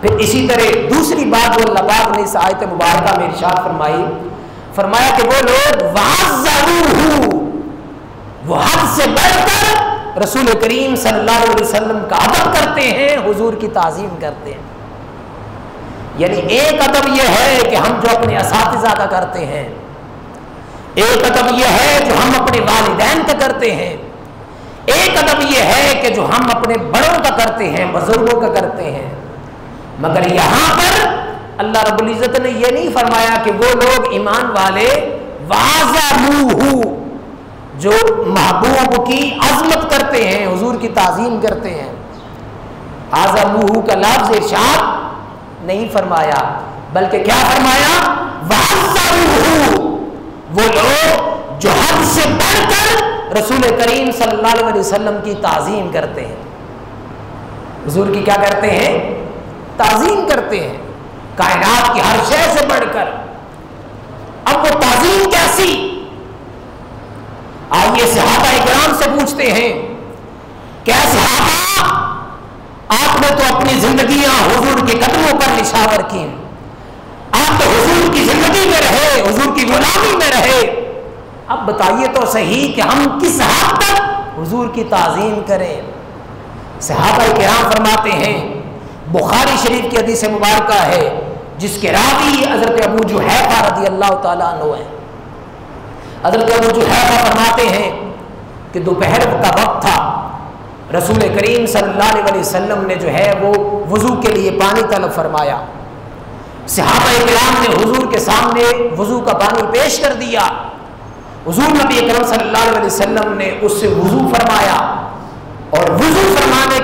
پھر اسی طرح دوسری بات جو اللہ پاک نے اس آیت مبارکہ میں ارشاد فرمائی، فرمایا کہ وہ لوگ واضح وہ حد سے بڑھ کر رسول کریم صلی اللہ علیہ وسلم کا ادب کرتے ہیں، حضور کی تعظیم کرتے ہیں۔ یعنی ایک ادب یہ ہے کہ ہم جو اپنے اساتذہ کا کرتے ہیں، ایک ادب یہ ہے جو ہم اپنے والدین کا کرتے ہیں، ایک ادب یہ ہے کہ جو ہم اپنے بڑوں کا کرتے ہیں، بزرگوں کا کرتے ہیں۔ مگر یہاں پر اللہ رب العزت نے یہ نہیں فرمایا کہ وہ لوگ ایمان والے واضح جو محبوب کی عظمت کرتے ہیں، حضور کی تعظیم کرتے ہیں۔ آزم کا لفظ ارشاد نہیں فرمایا، بلکہ کیا فرمایا؟ وہ لوگ جو حد سے بڑھ کر رسول کریم صلی اللہ علیہ وسلم کی تعظیم کرتے ہیں۔ حضور کی کیا کرتے ہیں؟ تعظیم کرتے ہیں۔ کائنات کی ہر شے سے بڑھ کر۔ اب وہ تعظیم کیسی؟ آئیے صحابہ اکرام سے پوچھتے ہیں کیا صحابہ، آپ نے تو اپنی زندگیاں حضور کے قدموں پر نشاور کی آپ تو حضور کی زندگی میں رہے، حضور کی غلامی میں رہے۔ اب بتائیے تو صحیح کہ ہم کس حد تک حضور کی تعظیم کریں۔ صحابہ کرام فرماتے ہیں بخاری شریف کی حدیث مبارکہ ہے، جس کے راوی حضرت ابو جو ہے رضی اللہ تعالیٰ عنہ ہے حضرت ابو جو ہے فرماتے ہیں کہ دوپہر کا وقت تھا۔ رسول کریم صلی اللہ علیہ وسلم نے جو ہے وہ وضو کے لیے پانی طلب فرمایا۔ صحابہ کرام نے حضور کے سامنے وضو کا پانی پیش کر دیا۔ حضور نبی کرم صلی اللہ علیہ وسلم نے اس سے وضو فرمایا اور وضو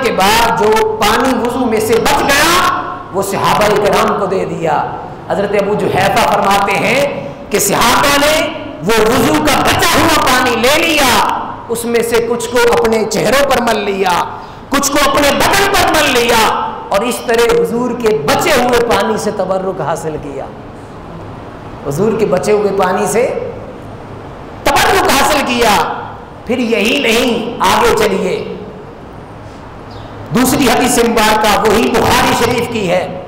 کے بعد جو پانی وضو میں سے بچ گیا، وہ صحابہ کرام کو دے دیا۔ حضرت ابو جو فرماتے ہیں کہ صحابہ نے وہ وضو کا بچا ہوا پانی لے لیا، اس میں سے کچھ کو اپنے چہروں پر مل لیا، کچھ کو اپنے بدن پر مل لیا اور اس طرح حضور کے بچے ہوئے پانی سے تبرک حاصل کیا۔ حضور کے بچے ہوئے پانی سے تبرک حاصل کیا۔ پھر یہی نہیں، آگے چلیے۔ دوسری حدیث مبارکہ وہی بخاری شریف کی ہے،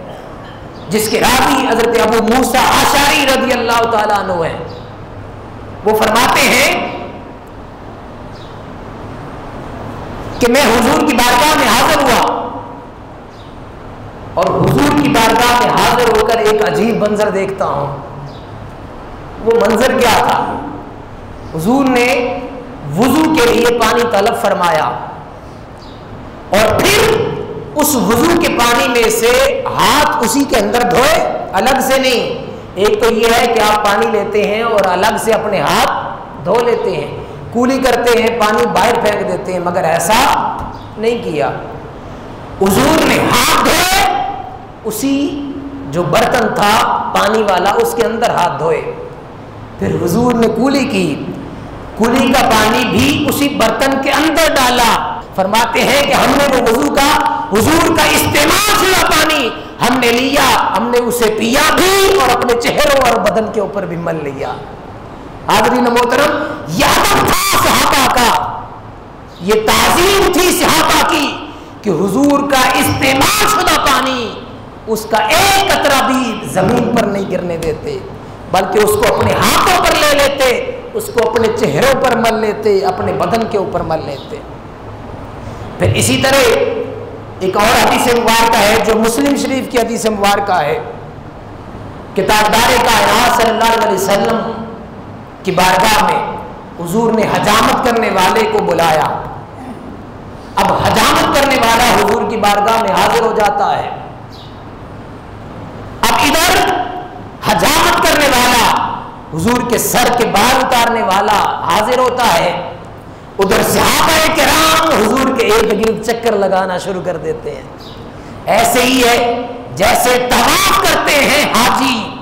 جس کے راوی حضرت ابو موسا آشاری رضی اللہ تعالیٰ عنہ ہے وہ فرماتے ہیں کہ میں حضور کی بارگاہ میں حاضر ہوا۔ اور حضور کی بارگاہ میں حاضر ہو کر ایک عجیب منظر دیکھتا ہوں۔ وہ منظر کیا تھا؟ حضور نے وضو کے لیے پانی طلب فرمایا۔ اور پھر اس وضو کے پانی میں سے ہاتھ اسی کے اندر دھوئے، الگ سے نہیں۔ ایک تو یہ ہے کہ آپ پانی لیتے ہیں اور الگ سے اپنے ہاتھ دھو لیتے ہیں۔ کولی کرتے ہیں، پانی باہر پھینک دیتے ہیں، مگر ایسا نہیں کیا۔ حضور نے ہاتھ دھوئے، اسی جو برتن تھا، پانی والا، اس کے اندر ہاتھ دھوئے۔ پھر حضور نے کولی کی۔ کولی کا پانی بھی اسی برتن کے اندر فرماتے ہیں کہ ہم نے وہ وضو کا، حضور کا استعمال شدہ پانی۔ ہم نے لیا، ہم نے اسے پیا بھی اور اپنے چہروں اور بدن کے اوپر بھی مل لیا۔ آدری محترم، یادم تھا صحابہ کا۔ یہ تعظیم تھی صحابہ کی کہ حضور کا استعمال شدہ پانی۔ اس کا ایک قطرہ بھی زمین پر نہیں گرنے دیتے، بلکہ اس کو اپنے ہاتھوں پر لے لیتے، اس کو اپنے چہروں پر مل لیتے، اپنے بدن کے اوپر مل لیتے۔ پھر اسی طرح ایک اور حدیث مبارکہ ہے جو مسلم شریف کی حدیث مبارکہ ہے، کتاب دار کائنات صلی اللہ علیہ وسلم کی بارگاہ میں حضور نے حجامت کرنے والے کو بلایا۔ اب حجامت کرنے والا حضور کی بارگاہ میں حاضر ہو جاتا ہے۔ اب ادھر حجامت کرنے والا، حضور کے سر کے بال اتارنے والا حاضر ہوتا ہے۔ ادھر صحابہ کرام حضور کے ارد گرد چکر لگانا شروع کر دیتے ہیں۔ ایسے ہی ہے جیسے طواف کرتے ہیں حاجی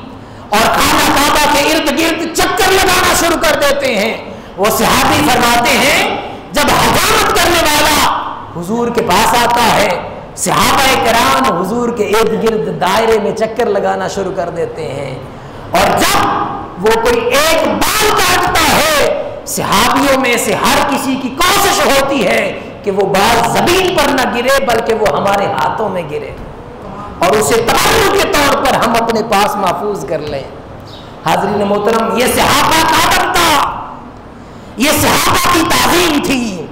اور خانہ کعبہ کے ارد گرد چکر لگانا شروع کر دیتے ہیں۔ وہ صحابی فرماتے ہیں، جب حجامت کرنے والا حضور کے پاس آتا ہے، صحابہ کرام حضور کے ارد گرد دائرے میں چکر لگانا شروع کر دیتے ہیں۔ اور جب وہ کوئی ایک بال کاٹتا ہے صحابیوں میں سے ہر کسی کی کوشش ہوتی ہے کہ وہ بال زمین پر نہ گرے، بلکہ وہ ہمارے ہاتھوں میں گرے۔ اور اسے تعلق کے طور پر ہم اپنے پاس محفوظ کر لیں۔ حاضرین محترم، یہ صحابہ کا تھا۔ یہ صحابہ کی تعظیم تھی۔